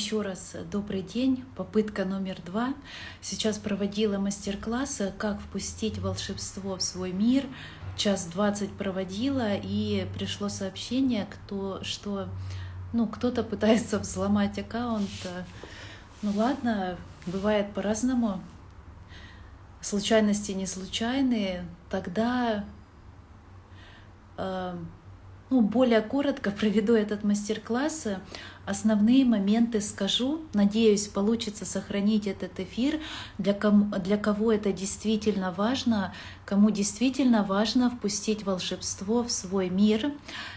Еще раз добрый день, попытка номер два. Сейчас проводила мастер-класс «Как впустить волшебство в свой мир». Час двадцать проводила, и пришло сообщение, кто, что ну, кто-то пытается взломать аккаунт. Ну ладно, бывает по-разному. Случайности не случайные. Тогда э, ну, более коротко проведу этот мастер-класс. Основные моменты скажу. Надеюсь, получится сохранить этот эфир. Для, кому, для кого это действительно важно, кому действительно важно впустить волшебство в свой мир.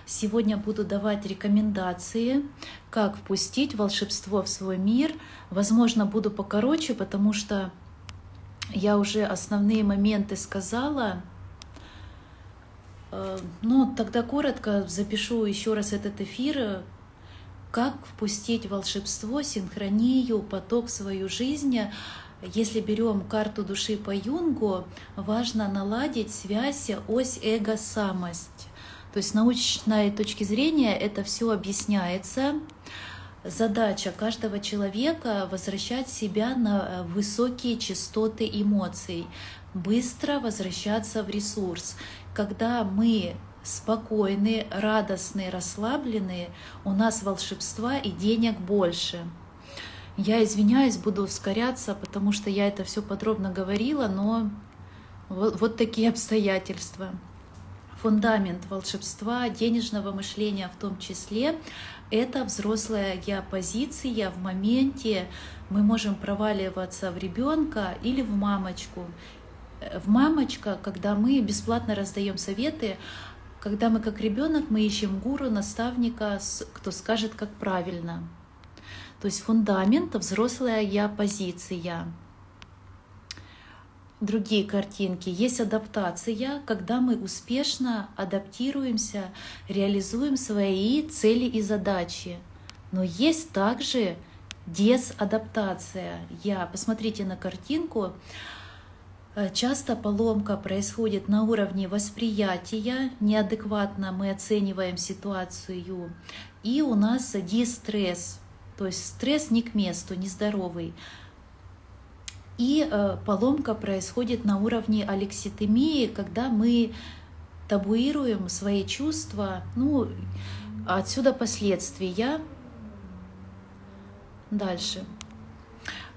Сегодня буду давать рекомендации, как впустить волшебство в свой мир. Возможно, буду покороче, потому что я уже основные моменты сказала. Э, ну, тогда коротко запишу еще раз этот эфир, как впустить волшебство, синхронию, поток в свою жизнь. Если берем карту души по Юнгу, важно наладить связь ось эго-самость. То есть с научной точки зрения это все объясняется. Задача каждого человека возвращать себя на высокие частоты эмоций, быстро возвращаться в ресурс. Когда мы спокойные, радостные, расслабленные, у нас волшебства и денег больше. Я извиняюсь, буду ускоряться, потому что я это все подробно говорила, но вот, вот такие обстоятельства. Фундамент волшебства, денежного мышления в том числе, это взрослая геопозиция в моменте. Мы можем проваливаться в ребенка или в мамочку. В мамочка, когда мы бесплатно раздаем советы, когда мы как ребенок, мы ищем гуру, наставника, кто скажет, как правильно. То есть фундамент, взрослая я позиция. Другие картинки. Есть адаптация, когда мы успешно адаптируемся, реализуем свои цели и задачи. Но есть также дезадаптация. Я, посмотрите на картинку, часто поломка происходит на уровне восприятия, неадекватно мы оцениваем ситуацию, и у нас дистресс, то есть стресс не к месту, нездоровый. И э, поломка происходит на уровне алекситемии, когда мы табуируем свои чувства, ну, отсюда последствия. Дальше.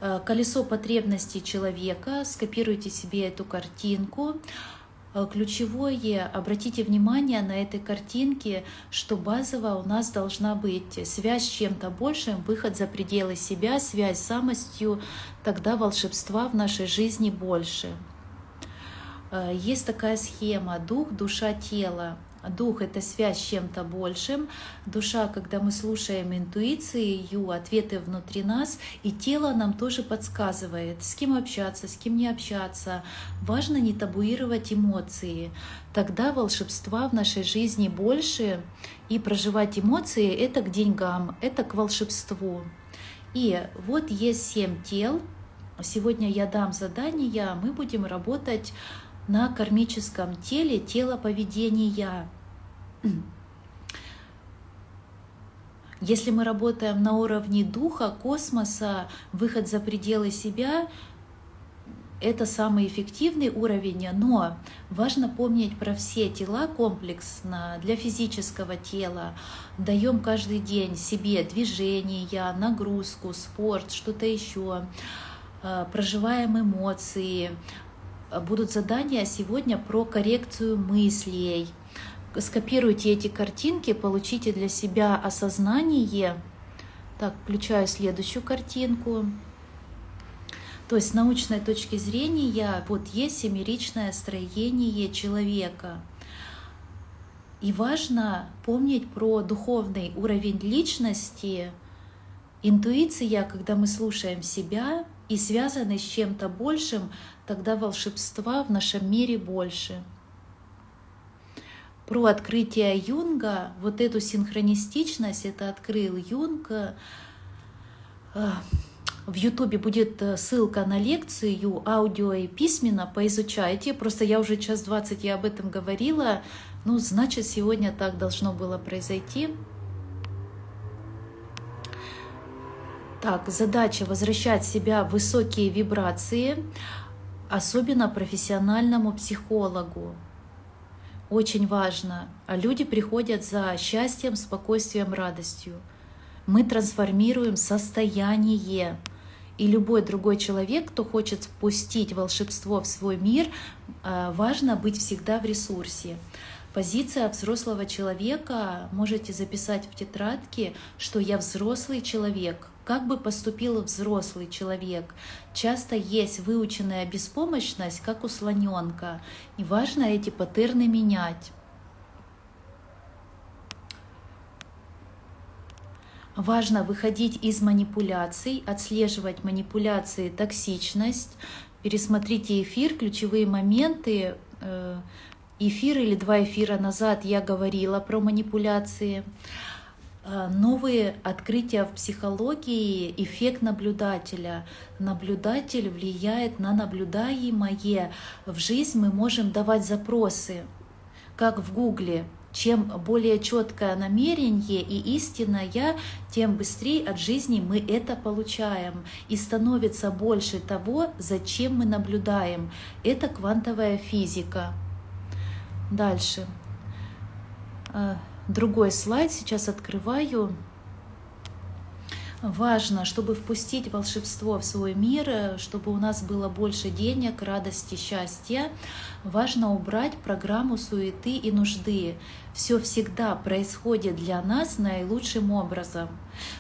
Э, колесо потребностей человека, скопируйте себе эту картинку. Э, ключевое, обратите внимание на этой картинке, что базово у нас должна быть связь с чем-то большим, выход за пределы себя, связь с самостью, тогда волшебства в нашей жизни больше. Э, есть такая схема дух, душа, тело. Дух — это связь с чем-то большим. Душа, когда мы слушаем интуицию, ответы внутри нас, и тело нам тоже подсказывает, с кем общаться, с кем не общаться. Важно не табуировать эмоции. Тогда волшебства в нашей жизни больше, и проживать эмоции — это к деньгам, это к волшебству. И вот есть семь тел. Сегодня я дам задание, мы будем работать на кармическом теле тело поведения. Если мы работаем на уровне духа, космоса, выход за пределы себя, это самый эффективный уровень, но важно помнить про все тела комплексно для физического тела. Даем каждый день себе движения, нагрузку, спорт, что-то еще, э, проживаем эмоции, будут задания сегодня про коррекцию мыслей. Скопируйте эти картинки, получите для себя осознание. Так, включаю следующую картинку. То есть с научной точки зрения вот есть семеричное строение человека. И важно помнить про духовный уровень личности, интуиция, когда мы слушаем себя и связаны с чем-то большим, тогда волшебства в нашем мире больше. Про открытие Юнга, вот эту синхронистичность, это открыл Юнг. Э, в Ютубе будет э, ссылка на лекцию, аудио и письменно, поизучайте. Просто я уже час двадцать я об этом говорила. Ну, значит, сегодня так должно было произойти. Так, задача возвращать себя в высокие вибрации, особенно профессиональному психологу. Очень важно. А люди приходят за счастьем, спокойствием, радостью. Мы трансформируем состояние. И любой другой человек, кто хочет впустить волшебство в свой мир, э, важно быть всегда в ресурсе. Позиция взрослого человека, можете записать в тетрадке, что я взрослый человек. Как бы поступил взрослый человек? Часто есть выученная беспомощность, как у слоненка. И важно эти паттерны менять. Важно выходить из манипуляций, отслеживать манипуляции, токсичность. Пересмотрите эфир, ключевые моменты. Э, эфир или два эфира назад я говорила про манипуляции. Э, новые открытия в психологии, эффект наблюдателя. Наблюдатель влияет на наблюдаемое. В жизнь мы можем давать запросы, как в Гугле. Чем более четкое намерение и истинное, тем быстрее от жизни мы это получаем. И становится больше того, зачем мы наблюдаем. Это квантовая физика. Дальше. Другой слайд сейчас открываю. Важно, чтобы впустить волшебство в свой мир, чтобы у нас было больше денег, радости, счастья, важно убрать программу суеты и нужды. Все всегда происходит для нас наилучшим образом.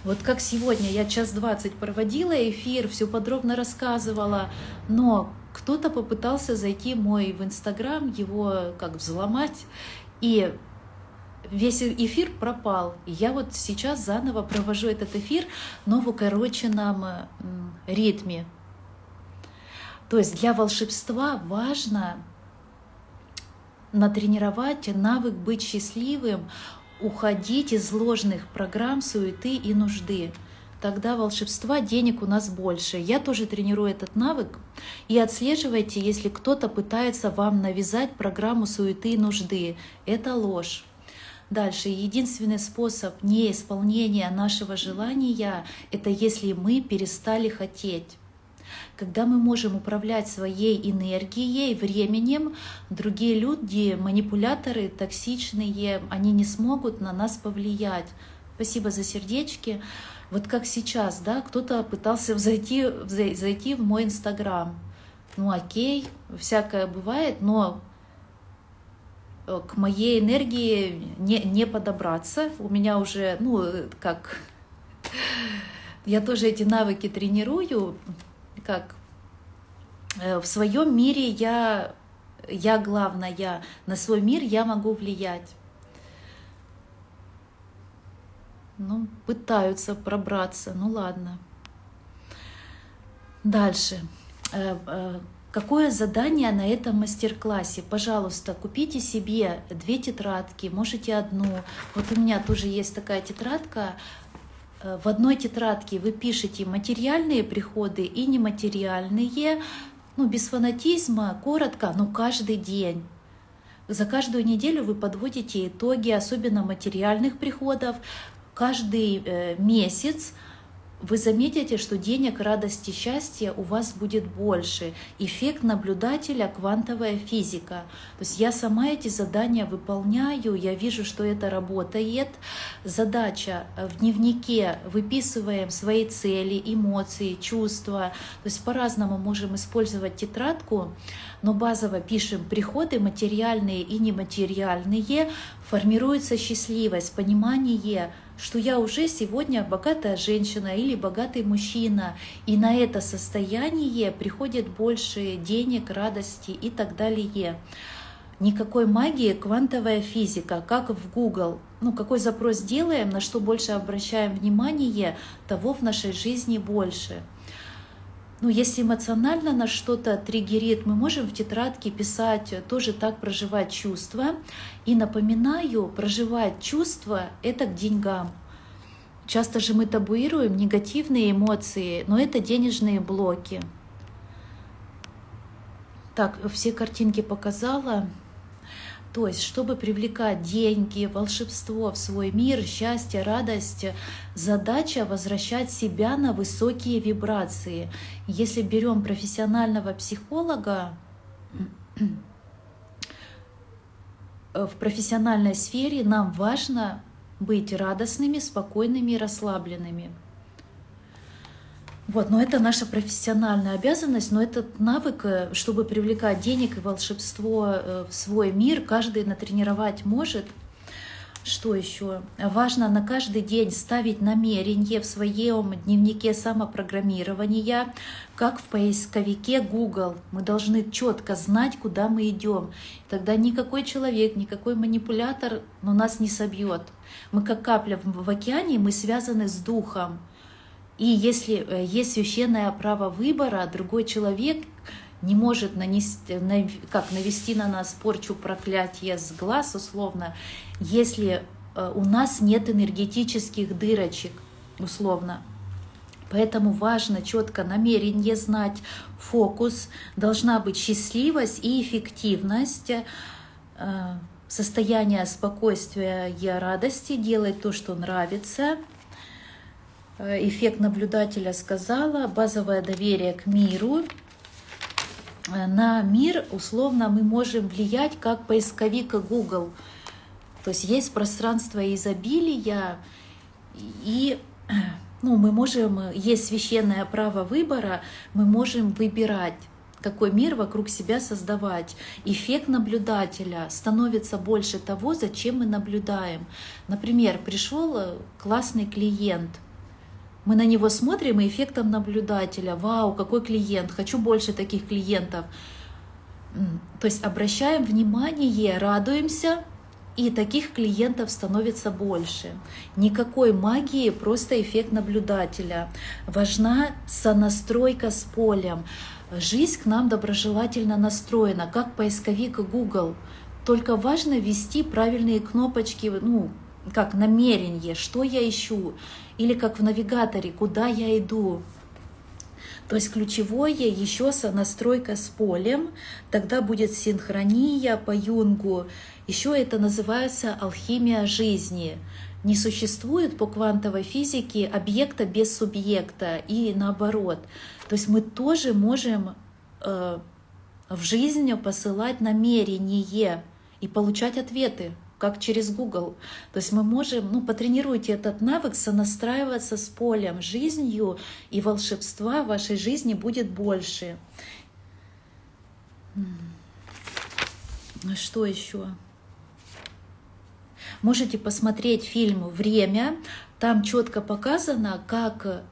Вот как сегодня я час двадцать проводила эфир, все подробно рассказывала, но кто-то попытался зайти мой в Инстаграм, его как взломать, и весь эфир пропал. Я вот сейчас заново провожу этот эфир, но в укороченном ритме. То есть для волшебства важно натренировать навык быть счастливым, уходить из ложных программ суеты и нужды тогда волшебства денег у нас больше. Я тоже тренирую этот навык. И отслеживайте, если кто-то пытается вам навязать программу суеты и нужды. Это ложь. Дальше. Единственный способ неисполнения нашего желания — это если мы перестали хотеть. Когда мы можем управлять своей энергией, временем, другие люди, манипуляторы, токсичные, они не смогут на нас повлиять. Спасибо за сердечки. Вот как сейчас, да, кто-то пытался зайти, зайти в мой Инстаграм. Ну окей, всякое бывает, но к моей энергии не, не подобраться. У меня уже, ну, как... Я тоже эти навыки тренирую, как э, в своем мире я, я главная, на свой мир я могу влиять ну, пытаются пробраться, ну ладно. Дальше. Какое задание на этом мастер-классе? Пожалуйста, купите себе две тетрадки, можете одну. Вот у меня тоже есть такая тетрадка. Э, в одной тетрадке вы пишете материальные приходы и нематериальные, ну, без фанатизма, коротко, но каждый день. За каждую неделю вы подводите итоги, особенно материальных приходов, каждый э, месяц вы заметите, что денег, радости, счастья у вас будет больше. Эффект наблюдателя — квантовая физика. То есть я сама эти задания выполняю, я вижу, что это работает. Задача э, в дневнике выписываем свои цели, эмоции, чувства. То есть по-разному можем использовать тетрадку, но базово пишем приходы материальные и нематериальные, формируется счастливость, понимание — что я уже сегодня богатая женщина или богатый мужчина, и на это состояние приходит больше денег, радости и так далее. Никакой магии, квантовая физика, как в Google. Ну, какой запрос делаем, на что больше обращаем внимание, того в нашей жизни больше. Ну, если эмоционально нас что-то триггерит, мы можем в тетрадке писать, тоже так проживать чувства. И напоминаю, проживать чувства — это к деньгам. Часто же мы табуируем негативные эмоции, но это денежные блоки. Так, все картинки показала. То есть, чтобы привлекать деньги, волшебство в свой мир, счастье, радость, задача возвращать себя на высокие вибрации. Если берем профессионального психолога, в профессиональной сфере нам важно быть радостными, спокойными и расслабленными. Вот, но это наша профессиональная обязанность, но этот навык, э, чтобы привлекать денег и волшебство э, в свой мир, каждый натренировать может. Что еще? Важно на каждый день ставить намерение в своем дневнике самопрограммирования, как в поисковике Google. Мы должны четко знать, куда мы идем. Тогда никакой человек, никакой манипулятор ну, нас не собьет. Мы как капля в океане, мы связаны с духом. И если э, есть священное право выбора, другой человек не может нанести, как навести на нас порчу проклятия с глаз, условно, если э, у нас нет энергетических дырочек, условно. Поэтому важно четко намерение знать, фокус, должна быть счастливость и эффективность, э, состояние спокойствия и радости, делать то, что нравится – эффект наблюдателя сказала, базовое доверие к миру. Э, на мир, условно, мы можем влиять как поисковик Google. То есть есть пространство изобилия, и ну, мы можем, есть священное право выбора, мы можем выбирать какой мир вокруг себя создавать. Эффект наблюдателя становится больше того, зачем мы наблюдаем. Например, пришел э, классный клиент – мы на него смотрим и эффектом наблюдателя. Вау, какой клиент, хочу больше таких клиентов. То есть обращаем внимание, радуемся, и таких клиентов становится больше. Никакой магии, просто эффект наблюдателя. Важна сонастройка с полем. Жизнь к нам доброжелательно настроена, как поисковик Google. Только важно ввести правильные кнопочки, ну, как намерение, что я ищу, или как в навигаторе, куда я иду. То есть ключевое еще настройка с полем, тогда будет синхрония по Юнгу. Еще это называется алхимия жизни. Не существует по квантовой физике объекта без субъекта и наоборот. То есть мы тоже можем э, в жизнь посылать намерение и получать ответы как через Google. То есть мы можем, ну, потренируйте этот навык сонастраиваться с полем, жизнью, и волшебства в вашей жизни будет больше. Что еще? Можете посмотреть фильм «Время». Там четко показано, как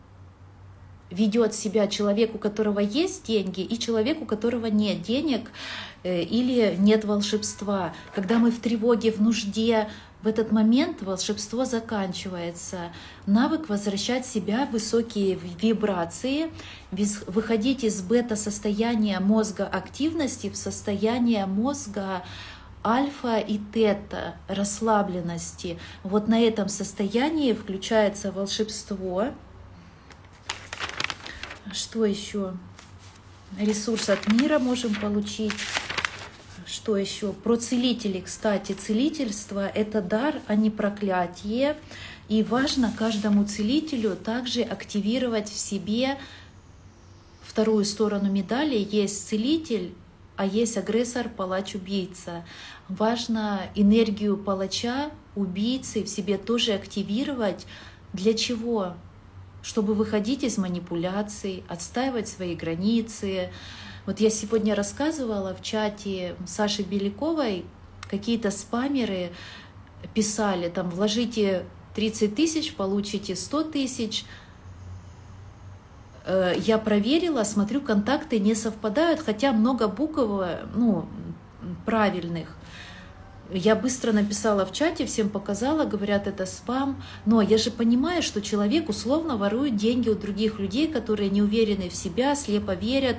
ведет себя человек, у которого есть деньги, и человек, у которого нет денег э, или нет волшебства. Когда мы в тревоге, в нужде, в этот момент волшебство заканчивается. Навык возвращать себя в высокие вибрации, выходить из бета-состояния мозга активности в состояние мозга альфа и тета расслабленности. Вот на этом состоянии включается волшебство, что еще? Ресурс от мира можем получить. Что еще? Про целителей, кстати. Целительство – это дар, а не проклятие. И важно каждому целителю также активировать в себе вторую сторону медали. Есть целитель, а есть агрессор, палач, убийца. Важно энергию палача, убийцы в себе тоже активировать. Для чего? Чтобы выходить из манипуляций, отстаивать свои границы. Вот я сегодня рассказывала в чате Саши Беляковой, какие-то спамеры писали, там, вложите 30 тысяч, получите 100 тысяч. Э, я проверила, смотрю, контакты не совпадают, хотя много букв, ну, правильных. Я быстро написала в чате, всем показала, говорят, это спам. Но я же понимаю, что человек условно ворует деньги у других людей, которые не уверены в себя, слепо верят,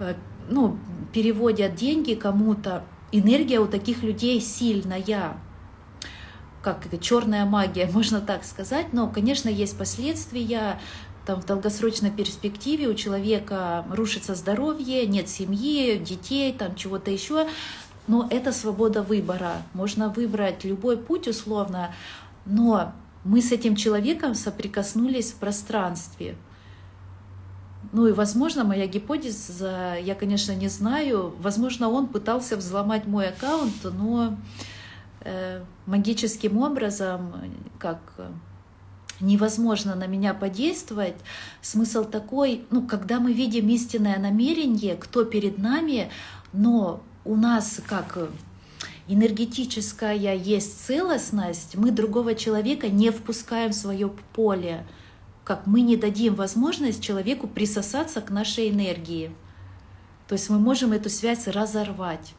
э, ну, переводят деньги кому-то. Энергия у таких людей сильная как это, черная магия, можно так сказать, но, конечно, есть последствия, там в долгосрочной перспективе у человека рушится здоровье, нет семьи, детей, там чего-то еще, Но это свобода выбора. Можно выбрать любой путь условно, но мы с этим человеком соприкоснулись в пространстве. Ну и, возможно, моя гипотеза, я, конечно, не знаю, возможно, он пытался взломать мой аккаунт, но э, магическим образом, как невозможно на меня подействовать. Смысл такой, ну, когда мы видим истинное намерение, кто перед нами, но у нас как энергетическая есть целостность, мы другого человека не впускаем в свое поле, как мы не дадим возможность человеку присосаться к нашей энергии. То есть мы можем эту связь разорвать.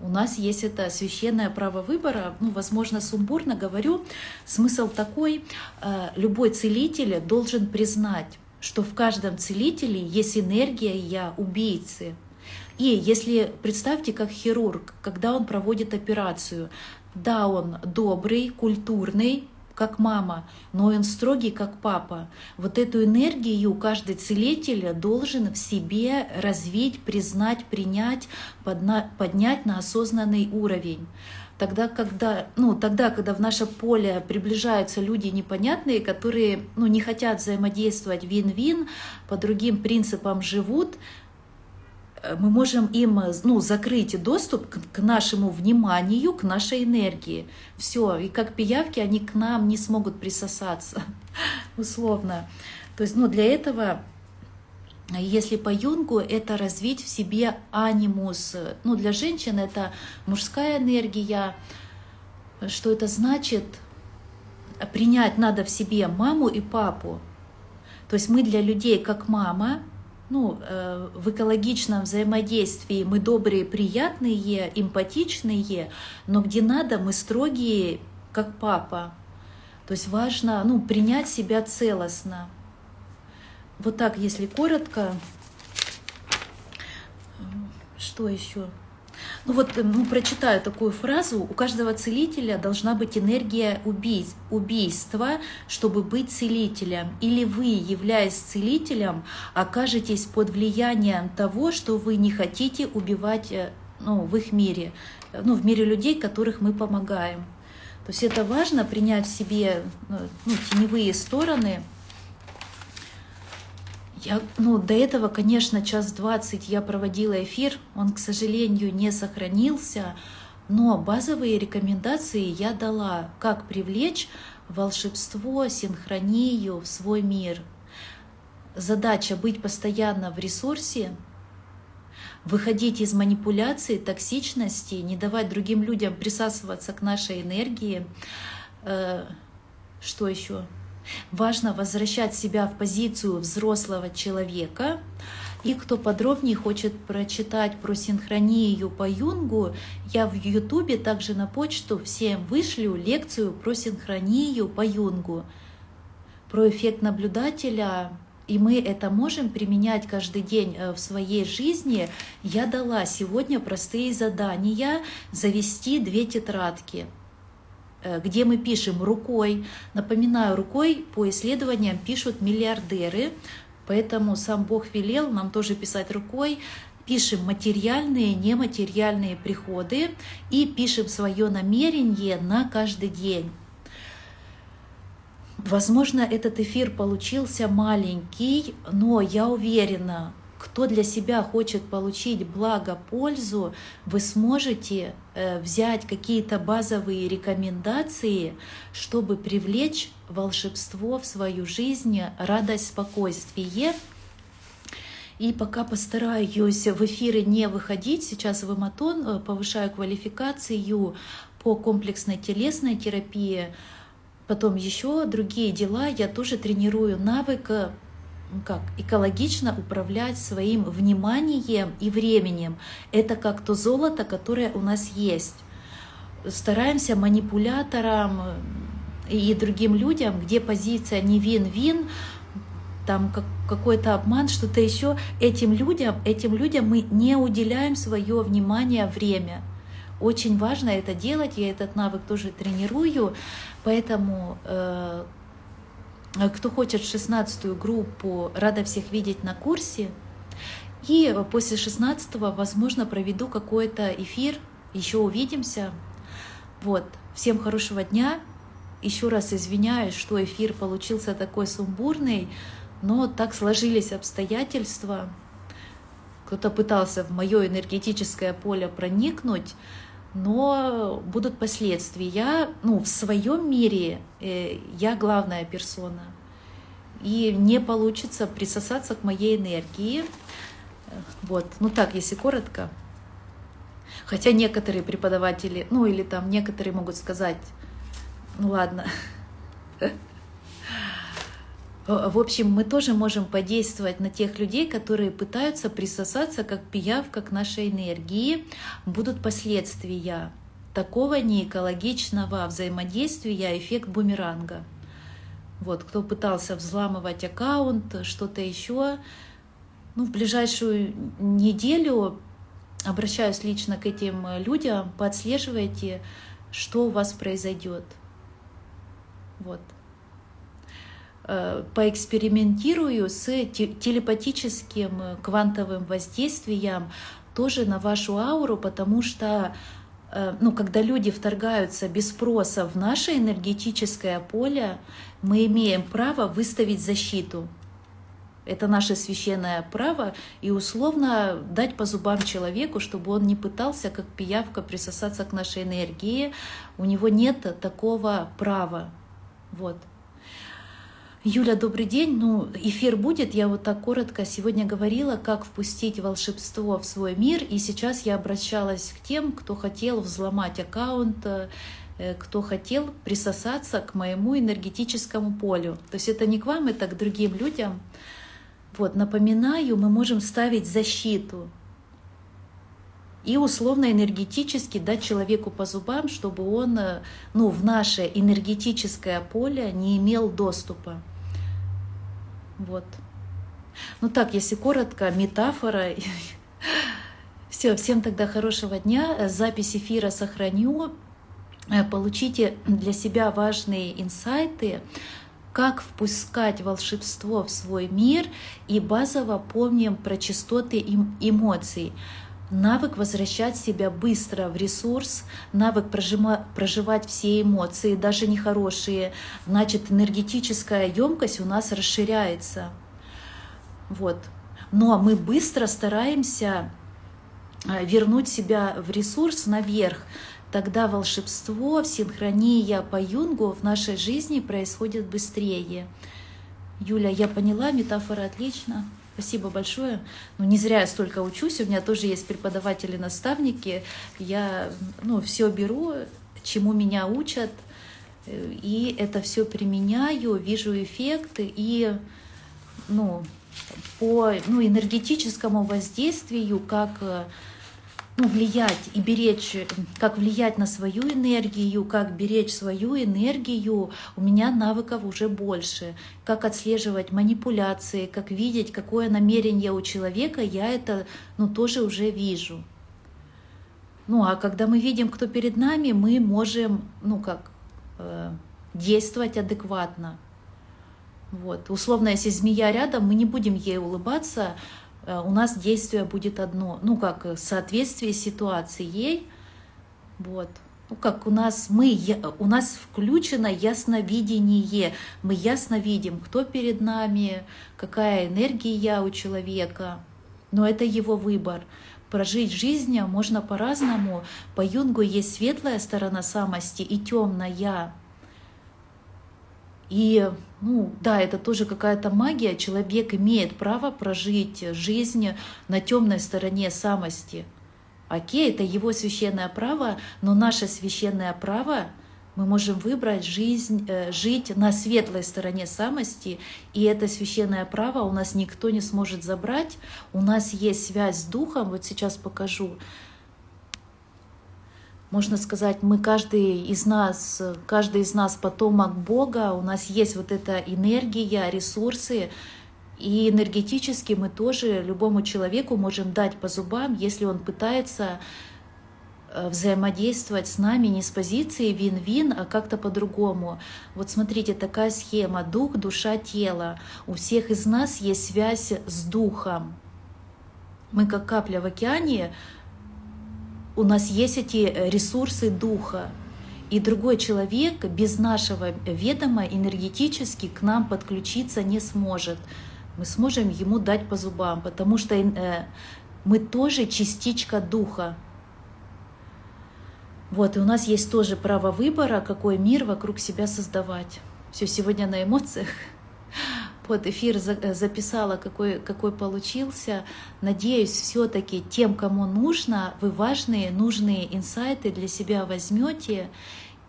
У нас есть это священное право выбора. Ну, возможно, сумбурно говорю. Смысл такой, э, любой целитель должен признать, что в каждом целителе есть энергия я убийцы. И если представьте, как хирург, когда он проводит операцию, да, он добрый, культурный, как мама, но он строгий, как папа. Вот эту энергию каждый целитель должен в себе развить, признать, принять, поднять на осознанный уровень. Тогда, когда, ну, тогда, когда в наше поле приближаются люди непонятные, которые ну, не хотят взаимодействовать вин-вин, по другим принципам живут, мы можем им э, ну, закрыть доступ к, к нашему вниманию, к нашей энергии. Все, и как пиявки они к нам не смогут присосаться, условно. То есть ну, для этого, если по Юнгу, это развить в себе анимус. Ну, для женщин это мужская энергия. Что это значит? Принять надо в себе маму и папу. То есть мы для людей как мама, ну, э, в экологичном взаимодействии мы добрые, приятные, эмпатичные, но где надо, мы строгие, как папа. То есть важно ну, принять себя целостно. Вот так, если коротко. Что еще? Ну вот ну, прочитаю такую фразу. У каждого целителя должна быть энергия убийц, убийства, чтобы быть целителем. Или вы, являясь целителем, окажетесь под влиянием того, что вы не хотите убивать э, ну, в их мире, ну, в мире людей, которых мы помогаем. То есть это важно принять в себе ну теневые стороны, я, ну, до этого, конечно, час двадцать я проводила эфир, он, к сожалению, не сохранился, но базовые рекомендации я дала, как привлечь волшебство, синхронию в свой мир. Задача быть постоянно в ресурсе, выходить из манипуляции, токсичности, не давать другим людям присасываться к нашей энергии. Э, что еще? Важно возвращать себя в позицию взрослого человека. И кто подробнее хочет прочитать про синхронию по Юнгу, я в Ютубе также на почту всем вышлю лекцию про синхронию по Юнгу, про эффект наблюдателя, и мы это можем применять каждый день э, в своей жизни. Я дала сегодня простые задания завести две тетрадки – где мы пишем рукой. Напоминаю, рукой по исследованиям пишут миллиардеры, поэтому сам Бог велел нам тоже писать рукой. Пишем материальные, нематериальные приходы и пишем свое намерение на каждый день. Возможно, этот эфир получился маленький, но я уверена, кто для себя хочет получить благо, пользу, вы сможете э, взять какие-то базовые рекомендации, чтобы привлечь волшебство в свою жизнь, радость, спокойствие. И пока постараюсь в эфиры не выходить, сейчас в Эматон э, повышаю квалификацию по комплексной телесной терапии, потом еще другие дела, я тоже тренирую навык как экологично управлять своим вниманием и временем. Это как то золото, которое у нас есть. Стараемся манипуляторам и другим людям, где позиция не вин-вин, там как, какой-то обман, что-то еще, этим людям, этим людям мы не уделяем свое внимание, время. Очень важно это делать, я этот навык тоже тренирую, поэтому э, Э, кто хочет 16 группу, рада всех видеть на курсе. И после 16 возможно, проведу какой-то эфир еще увидимся. Вот. Всем хорошего дня. Еще раз извиняюсь, что эфир получился такой сумбурный, но так сложились обстоятельства. Кто-то пытался в мое энергетическое поле проникнуть, но будут последствия. Я, ну, в своем мире э, я главная персона, и не получится присосаться к моей энергии. Вот, ну так, если коротко. Хотя некоторые преподаватели, ну или там некоторые могут сказать, ну ладно. В общем, мы тоже можем подействовать на тех людей, которые пытаются присосаться как пиявка к нашей энергии. Будут последствия такого неэкологичного взаимодействия, эффект бумеранга. Вот, кто пытался взламывать аккаунт, что-то еще, ну, в ближайшую неделю обращаюсь лично к этим людям, подслеживайте, что у вас произойдет. Вот. Э, поэкспериментирую с телепатическим квантовым воздействием тоже на вашу ауру, потому что э, ну, когда люди вторгаются без спроса в наше энергетическое поле, мы имеем право выставить защиту. Это наше священное право, и условно дать по зубам человеку, чтобы он не пытался, как пиявка, присосаться к нашей энергии. У него нет такого права. Вот. Юля, добрый день. Ну, эфир будет. Я вот так коротко сегодня говорила, как впустить волшебство в свой мир. И сейчас я обращалась к тем, кто хотел взломать аккаунт, э, кто хотел присосаться к моему энергетическому полю. То есть это не к вам, это к другим людям. Вот, напоминаю, мы можем ставить защиту и условно-энергетически дать человеку по зубам, чтобы он э, ну, в наше энергетическое поле не имел доступа. Вот. Ну так, если коротко, метафора. Все, всем тогда хорошего дня. Запись эфира сохраню. Э, получите для себя важные инсайты как впускать волшебство в свой мир и базово помним про частоты эмоций. Навык возвращать себя быстро в ресурс, навык прожима, проживать все эмоции, даже нехорошие. Значит, энергетическая емкость у нас расширяется. Вот. Но мы быстро стараемся э, вернуть себя в ресурс наверх тогда волшебство, синхрония по юнгу в нашей жизни происходит быстрее. Юля, я поняла, метафора отлично. Спасибо большое. Ну, не зря я столько учусь. У меня тоже есть преподаватели-наставники. Я ну, все беру, чему меня учат. И это все применяю, вижу эффекты. И ну, по ну, энергетическому воздействию, как ну, влиять и беречь, как влиять на свою энергию, как беречь свою энергию, у меня навыков уже больше. Как отслеживать манипуляции, как видеть, какое намерение у человека, я это ну, тоже уже вижу. Ну а когда мы видим, кто перед нами, мы можем, ну как, э, действовать адекватно. Вот. Условно, если змея рядом, мы не будем ей улыбаться, у нас действие будет одно, ну как э, соответствие ситуации ей, вот. Ну как у нас мы у нас включено ясновидение, мы ясно видим, кто перед нами, какая энергия у человека, но это его выбор. Прожить жизнь можно по-разному. По Юнгу есть светлая сторона самости и темная. И, ну, да, это тоже какая-то магия. Человек имеет право прожить жизнь на темной стороне самости. Окей, это его священное право, но наше священное право мы можем выбрать жизнь, э, жить на светлой стороне самости, и это священное право у нас никто не сможет забрать. У нас есть связь с Духом, вот сейчас покажу можно сказать, мы каждый из нас, каждый из нас потомок Бога, у нас есть вот эта энергия, ресурсы, и энергетически мы тоже любому человеку можем дать по зубам, если он пытается э, взаимодействовать с нами не с позиции вин-вин, а как-то по-другому. Вот смотрите, такая схема. Дух, душа, тело. У всех из нас есть связь с духом. Мы как капля в океане, у нас есть эти ресурсы духа. И другой человек без нашего ведома энергетически к нам подключиться не сможет. Мы сможем ему дать по зубам, потому что э, мы тоже частичка духа. Вот, и у нас есть тоже право выбора, какой мир вокруг себя создавать. Все сегодня на эмоциях. Вот эфир э, записала, какой, какой получился. Надеюсь, все-таки тем, кому нужно, вы важные, нужные инсайты для себя возьмете.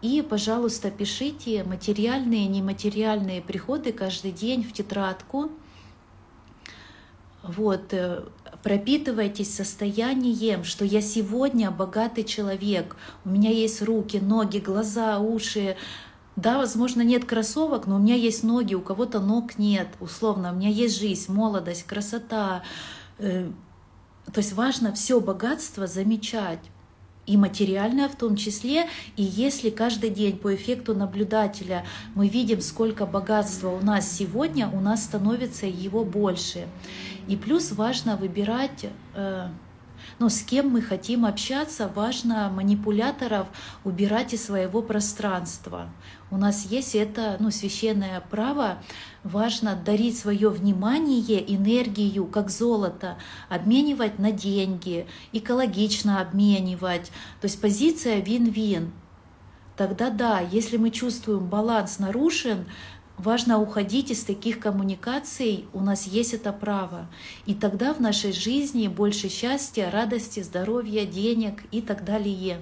И, пожалуйста, пишите материальные, нематериальные приходы каждый день в тетрадку. Вот, э, пропитывайтесь состоянием, что я сегодня богатый человек, у меня есть руки, ноги, глаза, уши, да, возможно, нет кроссовок, но у меня есть ноги, у кого-то ног нет, условно, у меня есть жизнь, молодость, красота. Э, то есть важно все богатство замечать, и материальное в том числе. И если каждый день по эффекту наблюдателя мы видим, сколько богатства у нас сегодня, у нас становится его больше. И плюс важно выбирать э, но с кем мы хотим общаться, важно манипуляторов убирать из своего пространства. У нас есть это ну, священное право, важно дарить свое внимание, энергию, как золото, обменивать на деньги, экологично обменивать. То есть позиция вин-вин. Тогда да, если мы чувствуем баланс нарушен, Важно уходить из таких коммуникаций, у нас есть это право. И тогда в нашей жизни больше счастья, радости, здоровья, денег и так далее.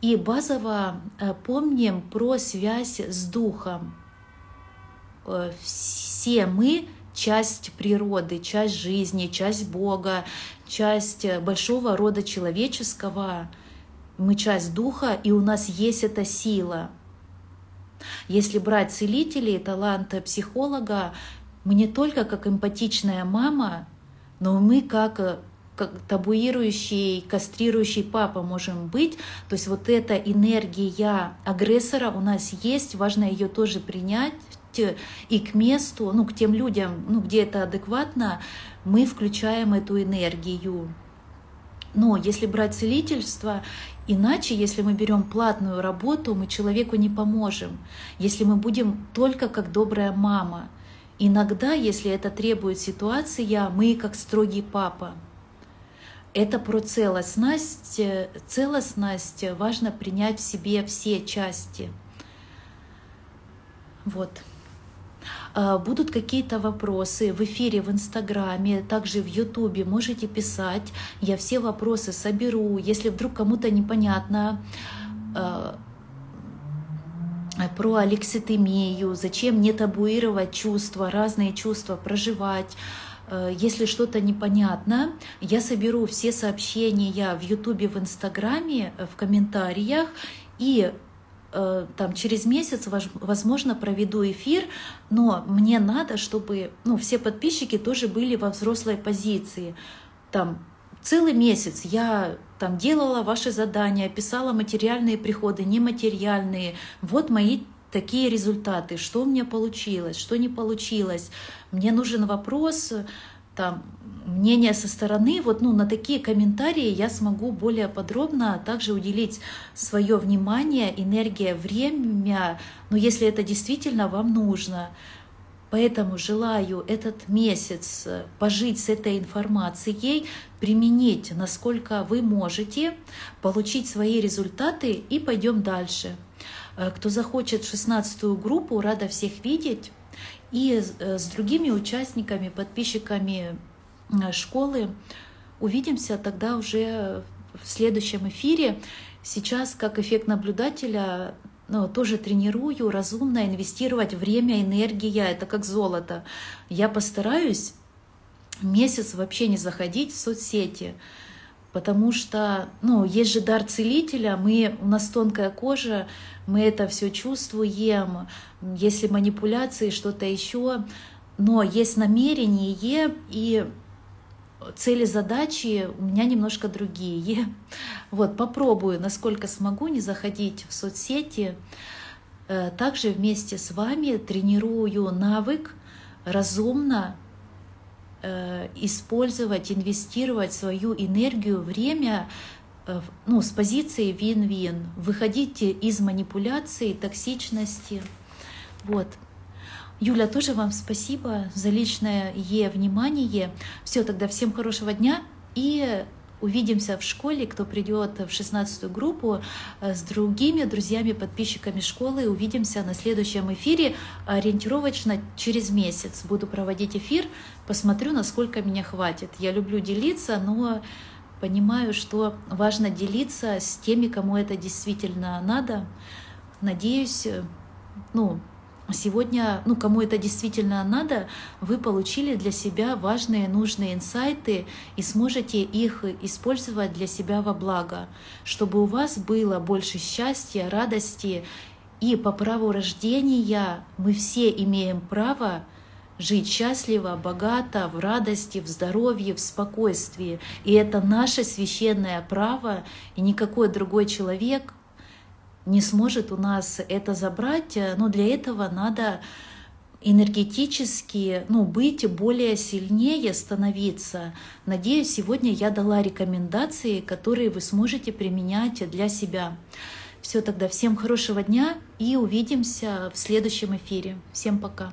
И базово э, помним про связь с Духом. Э, все мы часть природы, часть жизни, часть Бога, часть э, большого рода человеческого. Мы часть Духа, и у нас есть эта сила — если брать целителей, таланта психолога, мы не только как эмпатичная мама, но мы как как табуирующий, кастрирующий папа можем быть. То есть вот эта энергия агрессора у нас есть, важно ее тоже принять и к месту, ну, к тем людям, ну, где это адекватно, мы включаем эту энергию. Но если брать целительство, иначе, если мы берем платную работу, мы человеку не поможем. Если мы будем только как добрая мама. Иногда, если это требует ситуация, мы как строгий папа. Это про целостность. Целостность важно принять в себе все части. Вот. А, будут какие-то вопросы в эфире, в Инстаграме, также в Ютубе, можете писать. Я все вопросы соберу. Если вдруг кому-то непонятно а, про алекситемию, зачем не табуировать чувства, разные чувства проживать, если что-то непонятно, я соберу все сообщения в Ютубе, в Инстаграме, в комментариях и Э, там через месяц, возможно, проведу эфир, но мне надо, чтобы ну, все подписчики тоже были во взрослой позиции. Там целый месяц я там делала ваши задания, писала материальные приходы, нематериальные. Вот мои такие результаты, что у меня получилось, что не получилось. Мне нужен вопрос, там, мнение со стороны, вот ну, на такие комментарии я смогу более подробно также уделить свое внимание, энергия, время, но если это действительно вам нужно. Поэтому желаю этот месяц пожить с этой информацией, применить, насколько вы можете, получить свои результаты и пойдем дальше. Э, кто захочет в 16 группу, рада всех видеть. И э, с другими участниками, подписчиками Э, школы. Увидимся тогда уже в следующем эфире. Сейчас, как эффект наблюдателя, ну, тоже тренирую разумно инвестировать время, энергия, это как золото. Я постараюсь месяц вообще не заходить в соцсети, потому что, ну, есть же дар целителя, мы, у нас тонкая кожа, мы это все чувствуем, если манипуляции, что-то еще, но есть намерение, и цели, задачи у меня немножко другие. Вот, попробую, насколько смогу, не заходить в соцсети. Э, также вместе с вами тренирую навык разумно использовать, инвестировать свою энергию, время э, ну, с позиции вин-вин. Выходите из манипуляции, токсичности. Вот. Юля, тоже вам спасибо за личное е внимание. Все, тогда всем хорошего дня и увидимся в школе, кто придет в 16 группу э, с другими друзьями, подписчиками школы. Увидимся на следующем эфире ориентировочно через месяц. Буду проводить эфир, посмотрю, насколько меня хватит. Я люблю делиться, но понимаю, что важно делиться с теми, кому это действительно надо. Надеюсь, э, ну, сегодня, ну, кому это действительно надо, вы получили для себя важные, нужные инсайты и сможете их использовать для себя во благо, чтобы у вас было больше счастья, радости. И по праву рождения мы все имеем право жить счастливо, богато, в радости, в здоровье, в спокойствии. И это наше священное право, и никакой другой человек не сможет у нас это забрать, но для этого надо энергетически ну, быть более сильнее, становиться. Надеюсь, сегодня я дала рекомендации, которые вы сможете применять для себя. Все, тогда всем хорошего дня и увидимся в следующем эфире. Всем пока.